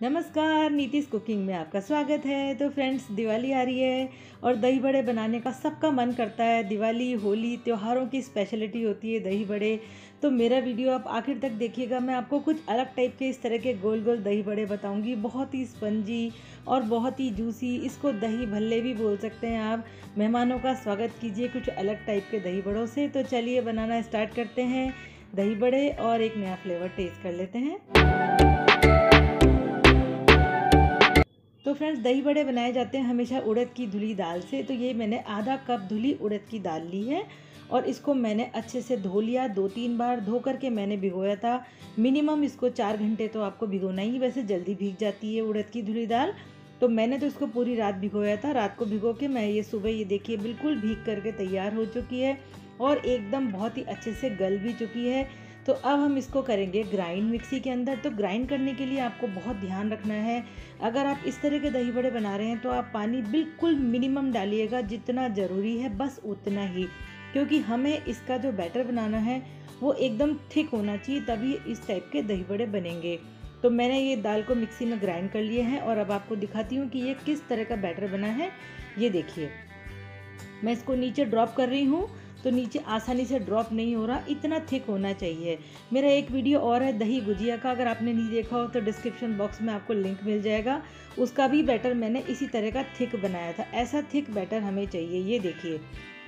नमस्कार, नीतीश कुकिंग में आपका स्वागत है। तो फ्रेंड्स, दिवाली आ रही है और दही बड़े बनाने का सबका मन करता है। दिवाली, होली, त्योहारों की स्पेशलिटी होती है दही बड़े तो मेरा वीडियो आप आखिर तक देखिएगा। मैं आपको कुछ अलग टाइप के इस तरह के गोल गोल दही बड़े बताऊँगी। बहुत ही स्पंजी और बहुत ही जूसी इसको दही भल्ले भी बोल सकते हैं आप। मेहमानों का स्वागत कीजिए कुछ अलग टाइप के दही बड़ों से। तो चलिए बनाना स्टार्ट करते हैं दही बड़े और एक नया फ्लेवर टेस्ट कर लेते हैं। तो फ्रेंड्स, दही बड़े बनाए जाते हैं हमेशा उड़द की धुली दाल से। तो ये मैंने आधा कप धुली उड़द की दाल ली है और इसको मैंने अच्छे से धो लिया दो तीन बार। धो करके मैंने भिगोया था। मिनिमम इसको चार घंटे तो आपको भिगोना ही। वैसे जल्दी भीग जाती है उड़द की धुली दाल। तो मैंने तो इसको पूरी रात भिगोया था। रात को भिगो के मैं ये सुबह ये देखिए बिल्कुल भीग करके तैयार हो चुकी है और एकदम बहुत ही अच्छे से गल भी चुकी है। तो अब हम इसको करेंगे ग्राइंड मिक्सी के अंदर। तो ग्राइंड करने के लिए आपको बहुत ध्यान रखना है। अगर आप इस तरह के दही बड़े बना रहे हैं तो आप पानी बिल्कुल मिनिमम डालिएगा, जितना ज़रूरी है, बस उतना ही। क्योंकि हमें इसका जो बैटर बनाना है, वो एकदम थिक होना चाहिए, तभी इस टाइप के दही बड़े बनेंगे। तो मैंने ये दाल को मिक्सी में ग्राइंड कर लिए हैं, और अब आपको दिखाती हूँ कि ये किस तरह का बैटर बना है। ये देखिए। मैं इसको नीचे ड्रॉप कर रही हूँ। तो नीचे आसानी से ड्रॉप नहीं हो रहा, इतना थिक होना चाहिए। मेरा एक वीडियो और है, दही गुजिया का। अगर आपने नहीं देखा हो तो डिस्क्रिप्शन बॉक्स में आपको लिंक मिल जाएगा। उसका भी बैटर मैंने इसी तरह का थिक बनाया था। ऐसा थिक बैटर हमें चाहिए, ये देखिए।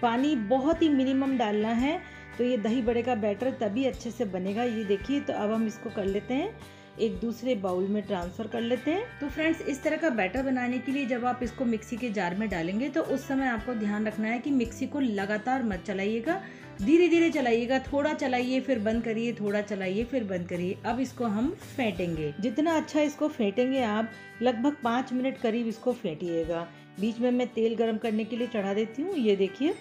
पानी बहुत ही मिनिमम डालना है तो ये दही बड़े का बैटर तभी अच्छे से बनेगा। ये देखिए तो अब हम इसको कर लेते हैं। एक दूसरे बाउल में ट्रांसफ़र कर लेते हैं। तो फ्रेंड्स, इस तरह का बैटर बनाने के लिए जब आप इसको मिक्सी के जार में डालेंगे तो उस समय आपको ध्यान रखना है कि मिक्सी को लगातार मत चलाइएगा। धीरे धीरे चलाइएगा, थोड़ा चलाइए, फिर बंद करिए, थोड़ा चलाइए, फिर बंद करिए। अब इसको हम फेंटेंगे। जितना अच्छा इसको फेंटेंगे आप, लगभग पाँच मिनट करीब इसको फेंटिएगा। बीच में मैं तेल गर्म करने के लिए चढ़ा देती हूँ। ये देखिए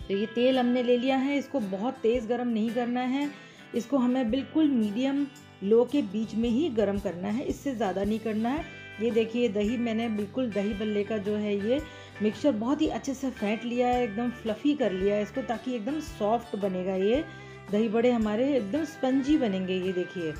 तो ये तेल हमने ले लिया है। इसको बहुत तेज़ गर्म नहीं करना है। इसको हमें बिल्कुल मीडियम लो के बीच में ही गर्म करना है, इससे ज़्यादा नहीं करना है। ये देखिए, दही मैंने बिल्कुल दही बल्ले का जो है ये मिक्सचर बहुत ही अच्छे से फेंट लिया है, एकदम फ्लफ़ी कर लिया है इसको, ताकि एकदम सॉफ्ट बनेगा ये। दही बड़े हमारे एकदम स्पंजी बनेंगे, ये देखिए।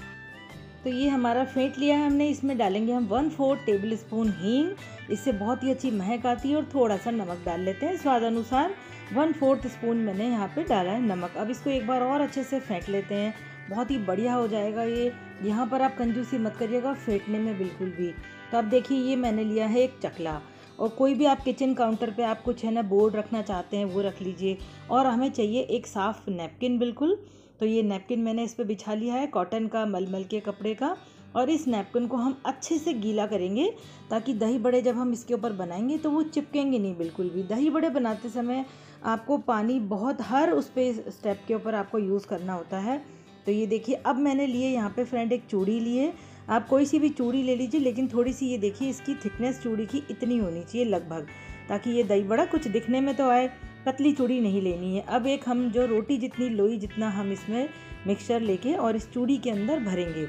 तो ये हमारा फेंट लिया है हमने, इसमें डालेंगे हम वन फोर्थ टेबल स्पून हींग। इससे बहुत ही अच्छी महक आती है और थोड़ा सा नमक डाल लेते हैं। स्वाद अनुसार वन फोर्थ स्पून मैंने यहाँ पे डाला है नमक। अब इसको एक बार और अच्छे से फेंट लेते हैं। बहुत ही बढ़िया हो जाएगा ये। यहाँ पर आप कंजूसी मत करिएगा, फेंटने में बिल्कुल भी। तो अब देखिए, ये मैंने लिया है एक चकला। और कोई भी आप किचन काउंटर पे आप कुछ है ना बोर्ड रखना चाहते हैं, वो रख लीजिए। और हमें चाहिए एक साफ़ नैपकिन बिल्कुल। तो ये नैपकिन मैंने इस पर बिछा लिया है, कॉटन का, मलमल के कपड़े का। और इस नैपकिन को हम अच्छे से गीला करेंगे ताकि दही बड़े जब हम इसके ऊपर बनाएँगे तो वो चिपकेंगे नहीं बिल्कुल भी। दही बड़े बनाते समय आपको पानी बहुत, हर उस पर स्टेप के ऊपर आपको यूज़ करना होता है। तो ये देखिए, अब मैंने लिए यहाँ पे फ्रेंड एक चूड़ी लिए। आप कोई सी भी चूड़ी ले लीजिए, लेकिन थोड़ी सी ये देखिए, इसकी थिकनेस चूड़ी की इतनी होनी चाहिए लगभग, ताकि ये दही बड़ा कुछ दिखने में तो आए। पतली चूड़ी नहीं लेनी है। अब एक हम जो रोटी जितनी लोई जितना हम इसमें मिक्सचर लेके और इस चूड़ी के अंदर भरेंगे।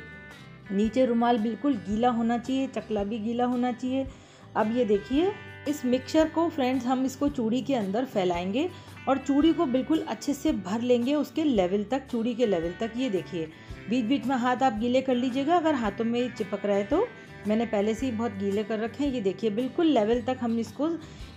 नीचे रुमाल बिल्कुल गीला होना चाहिए, चकला भी गीला होना चाहिए। अब ये देखिए, इस मिक्सचर को फ्रेंड्स हम इसको चूड़ी के अंदर फैलाएँगे और चूड़ी को बिल्कुल अच्छे से भर लेंगे उसके लेवल तक, चूड़ी के लेवल तक। ये देखिए बीच बीच में हाथ आप गीले कर लीजिएगा। अगर हाथों में चिपक रहा है तो मैंने पहले से ही बहुत गीले कर रखे हैं। ये देखिए, बिल्कुल लेवल तक हम इसको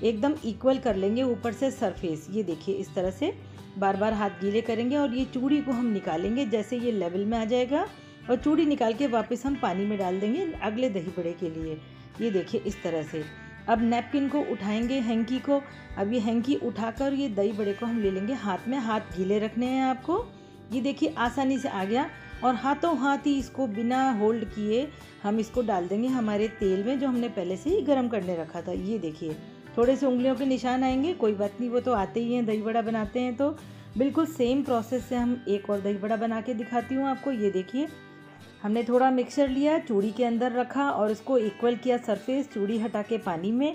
एकदम इक्वल कर लेंगे ऊपर से सरफेस ये देखिए, इस तरह से बार बार हाथ गीले करेंगे और ये चूड़ी को हम निकालेंगे जैसे ये लेवल में आ जाएगा और चूड़ी निकाल के वापस हम पानी में डाल देंगे अगले दही बड़े के लिए। ये देखिए, इस तरह से। अब नैपकिन को उठाएँगे हैंकी को। अब ये हैंकी उठाकर ये दही बड़े को हम ले लेंगे हाथ में। हाथ गीले रखने हैं आपको। ये देखिए, आसानी से आ गया। और हाथों हाथ ही इसको बिना होल्ड किए हम इसको डाल देंगे हमारे तेल में, जो हमने पहले से ही गर्म करने रखा था। ये देखिए, थोड़े से उंगलियों के निशान आएँगे, कोई बात नहीं, वो तो आते ही हैं, दही बड़ा बनाते हैं तो। बिल्कुल सेम प्रोसेस से हम एक और दही बड़ा बना के दिखाती हूँ आपको, ये देखिए। हमने थोड़ा मिक्सर लिया, चूड़ी के अंदर रखा और इसको इक्वल किया सरफेस चूड़ी हटा के पानी में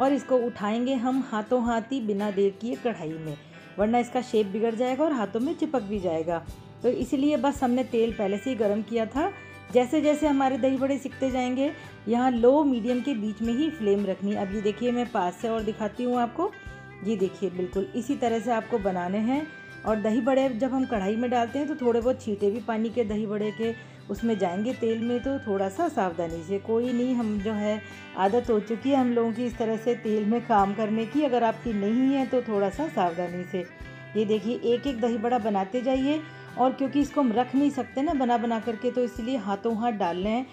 और इसको उठाएँगे हम हाथों हाथ ही बिना देर किए कढ़ाई में, वरना इसका शेप बिगड़ जाएगा और हाथों में चिपक भी जाएगा। तो इसलिए बस हमने तेल पहले से ही गर्म किया था। जैसे जैसे हमारे दही बड़े सिकते जाएँगे, यहाँ लो, मीडियम के बीच में ही फ्लेम रखनी। अब ये देखिए, मैं पास से और दिखाती हूँ आपको। ये देखिए, बिल्कुल इसी तरह से आपको बनाने हैं। और दही बड़े जब हम कढ़ाई में डालते हैं तो थोड़े बहुत छीटे भी पानी के दही बड़े के उसमें जाएँगे तेल में तो थोड़ा सा सावधानी से। कोई नहीं, हम जो है, आदत हो चुकी है हम लोगों की इस तरह से तेल में काम करने की। अगर आपकी नहीं है तो थोड़ा सा सावधानी से। ये देखिए एक एक दही बड़ा बनाते जाइए। और क्योंकि इसको हम रख नहीं सकते ना बना बना करके तो इसलिए हाथों हाथ डाल हैं।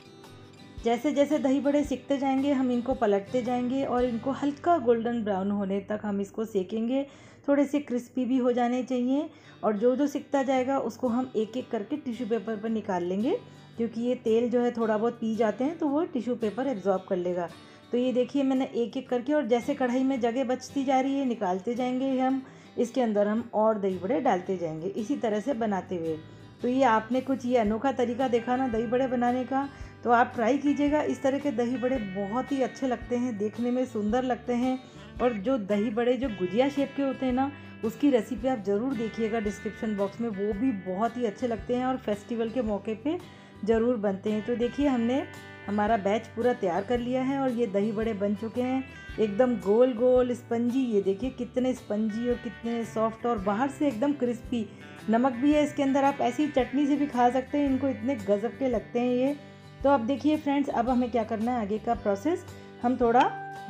जैसे जैसे दही बड़े सीखते जाएँगे, हम इनको पलटते जाएँगे और इनको हल्का गोल्डन ब्राउन होने तक हम इसको सेकेंगे। थोड़े से क्रिस्पी भी हो जाने चाहिए और जो जो सिकता जाएगा, उसको हम एक एक करके टिश्यू पेपर पर निकाल लेंगे। क्योंकि ये तेल जो है, थोड़ा बहुत पी जाते हैं तो वो टिश्यू पेपर एब्जॉर्ब कर लेगा। तो ये देखिए, मैंने एक एक करके और जैसे कढ़ाई में जगह बचती जा रही है, निकालते जाएँगे हम। इसके अंदर हम और दही बड़े डालते जाएँगे, इसी तरह से बनाते हुए। तो ये आपने कुछ ये अनोखा तरीका देखा ना दही बड़े बनाने का? तो आप ट्राई कीजिएगा, इस तरह के दही बड़े बहुत ही अच्छे लगते हैं, देखने में सुंदर लगते हैं। और जो दही बड़े जो गुजिया शेप के होते हैं ना, उसकी रेसिपी आप ज़रूर देखिएगा डिस्क्रिप्शन बॉक्स में, वो भी बहुत ही अच्छे लगते हैं और फेस्टिवल के मौके पे ज़रूर बनते हैं। तो देखिए हमने हमारा बैच पूरा तैयार कर लिया है और ये दही बड़े बन चुके हैं। एकदम गोल गोल स्पंजी, ये देखिए कितने स्पंजी और कितने सॉफ्ट और बाहर से एकदम क्रिस्पी। नमक भी है इसके अंदर, आप ऐसी चटनी से भी खा सकते हैं, इनको इतने गज़ब के लगते हैं ये। तो अब देखिए फ्रेंड्स, अब हमें क्या करना है आगे का प्रोसेस। हम थोड़ा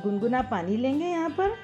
गुनगुना पानी लेंगे यहाँ पर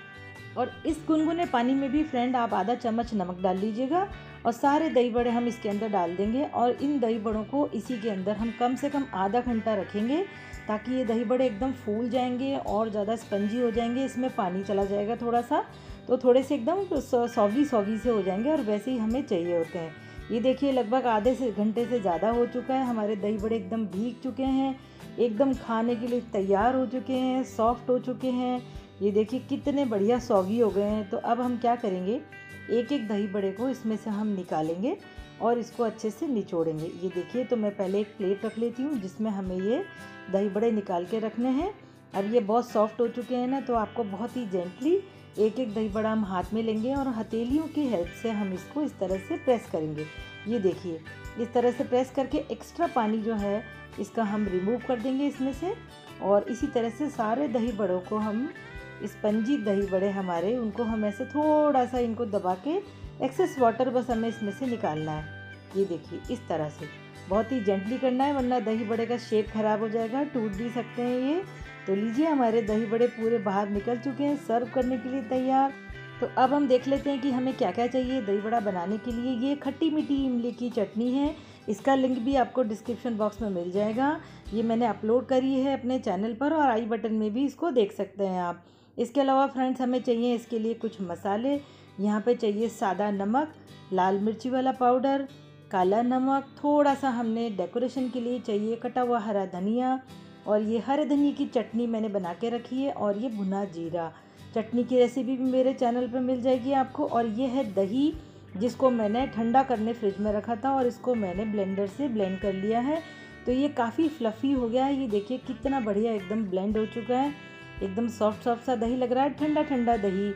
और इस गुनगुने पानी में भी फ्रेंड आप आधा चम्मच नमक डाल लीजिएगा। और सारे दही बड़े हम इसके अंदर डाल देंगे और इन दही बड़ों को इसी के अंदर हम कम से कम आधा घंटा रखेंगे ताकि ये दही बड़े एकदम फूल जाएँगे और ज़्यादा स्पंजी हो जाएँगे, इसमें पानी चला जाएगा थोड़ा सा तो थोड़े से एकदम सौगी सौगी से हो जाएँगे और वैसे ही हमें चाहिए होते हैं। ये देखिए लगभग आधे से, घंटे से ज़्यादा हो चुका है, हमारे दही बड़े एकदम भीग चुके हैं, एकदम खाने के लिए तैयार हो चुके हैं, सॉफ्ट हो चुके हैं। ये देखिए कितने बढ़िया सौगी हो गए हैं तो अब हम क्या करेंगे? एक एक दही बड़े को इसमें से हम निकालेंगे और इसको अच्छे से निचोड़ेंगे। ये देखिए तो मैं पहले एक प्लेट रख लेती हूँ, जिसमें हमें ये दही बड़े निकाल के रखने हैं। अब ये बहुत सॉफ्ट हो चुके हैं ना तो आपको बहुत ही जेंटली एक एक दही बड़ा हम हाथ में लेंगे और हथेलियों की हेल्प से हम इसको इस तरह से प्रेस करेंगे। ये देखिए, इस तरह से प्रेस करके एक्स्ट्रा पानी जो है, इसका हम रिमूव कर देंगे इसमें से और इसी तरह से सारे दही बड़ों को हम स्पंजी, दही बड़े हमारे, उनको हम ऐसे थोड़ा सा इनको दबा के एक्सेस वाटर बस हमें इसमें से निकालना है। ये देखिए, इस तरह से। बहुत ही जेंटली करना है, वरना दही बड़े का शेप ख़राब हो जाएगा, टूट भी सकते हैं ये। तो लीजिए, हमारे दही बड़े पूरे बाहर निकल चुके हैं सर्व करने के लिए तैयार। तो अब हम देख लेते हैं कि हमें क्या क्या चाहिए दही बड़ा बनाने के लिए। ये खट्टी मीठी इमली की चटनी है। इसका लिंक भी आपको डिस्क्रिप्शन बॉक्स में मिल जाएगा। ये मैंने अपलोड करी है अपने चैनल पर और आई बटन में भी इसको देख सकते हैं आप। इसके अलावा फ्रेंड्स, हमें चाहिए इसके लिए कुछ मसाले। यहाँ पे चाहिए सादा नमक, लाल मिर्ची वाला पाउडर, काला नमक थोड़ा सा हमने डेकोरेशन के लिए चाहिए कटा हुआ हरा धनिया, और ये हरे धनिया की चटनी मैंने बना के रखी है, और ये भुना जीरा। चटनी की रेसिपी भी मेरे चैनल पर मिल जाएगी आपको, और ये है दही, जिसको मैंने ठंडा करने फ्रिज में रखा था, और इसको मैंने ब्लेंडर से ब्लेंड कर लिया है। तो ये काफ़ी फ्लफ़ी हो गया है, ये देखिए कितना बढ़िया एकदम ब्लेंड हो चुका है। एकदम सॉफ्ट सॉफ्ट सा दही लग रहा है, ठंडा ठंडा दही।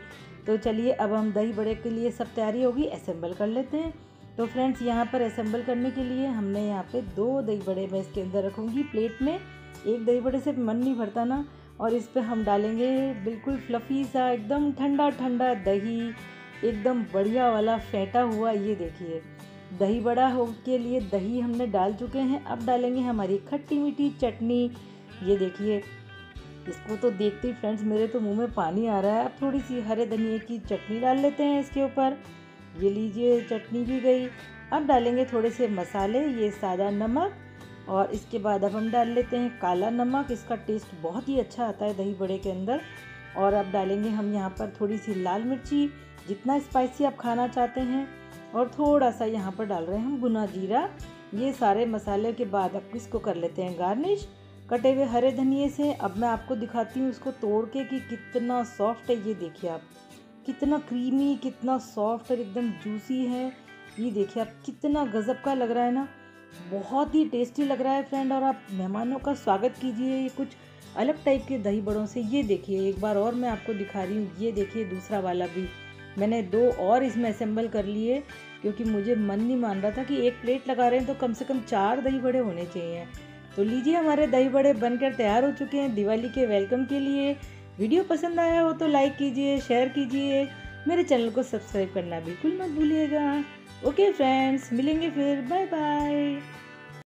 तो चलिए, अब हम दही बड़े के लिए सब तैयारी होगी असेंबल कर लेते हैं। तो फ्रेंड्स यहाँ पर असेंबल करने के लिए हमने यहाँ पे दो दही बड़े मैं इसके अंदर रखूँगी प्लेट में। एक दही बड़े से मन नहीं भरता ना, और इस पर हम डालेंगे बिल्कुल फ्लफ़ी सा, एकदम ठंडा ठंडा दही, एकदम बढ़िया वाला फेंटा हुआ, ये देखिए। दही बड़ा हो के लिए दही हमने डाल चुके हैं, अब डालेंगे हमारी खट्टी मीठी चटनी, ये देखिए। इसको तो देखते ही फ्रेंड्स मेरे तो मुँह में पानी आ रहा है। अब थोड़ी सी हरे धनिए की चटनी डाल लेते हैं इसके ऊपर। ये लीजिए, चटनी भी गई। अब डालेंगे थोड़े से मसाले, ये सादा नमक। और इसके बाद अब हम डाल लेते हैं काला नमक। इसका टेस्ट बहुत ही अच्छा आता है दही बड़े के अंदर। और अब डालेंगे हम यहाँ पर थोड़ी सी लाल मिर्ची। जितना स्पाइसी आप खाना चाहते हैं। और थोड़ा सा यहाँ पर डाल रहे हैं हम भुना जीरा। ये सारे मसाले के बाद अब इसको कर लेते हैं गार्निश कटे हुए हरे धनिए से अब मैं आपको दिखाती हूँ उसको तोड़ के कि कितना सॉफ्ट है, ये देखिए आप। कितना क्रीमी कितना सॉफ्ट और एकदम जूसी है। ये देखिए आप, कितना गज़ब का लग रहा है ना। बहुत ही टेस्टी लग रहा है फ्रेंड और आप मेहमानों का स्वागत कीजिए ये कुछ अलग टाइप के दही बड़ों से। ये देखिए, एक बार और मैं आपको दिखा रही हूँ। ये देखिए, दूसरा वाला भी। मैंने दो और इसमें असेंबल कर लिए क्योंकि मुझे मन नहीं मान रहा था कि एक प्लेट लगा रहे हैं तो कम से कम चार दही बड़े होने चाहिए। तो लीजिए, हमारे दही बड़े बनकर तैयार हो चुके हैं दिवाली के वेलकम के लिए। वीडियो पसंद आया हो तो लाइक कीजिए शेयर कीजिए। मेरे चैनल को सब्सक्राइब करना बिल्कुल मत भूलिएगा। ओके फ्रेंड्स मिलेंगे फिर। Bye bye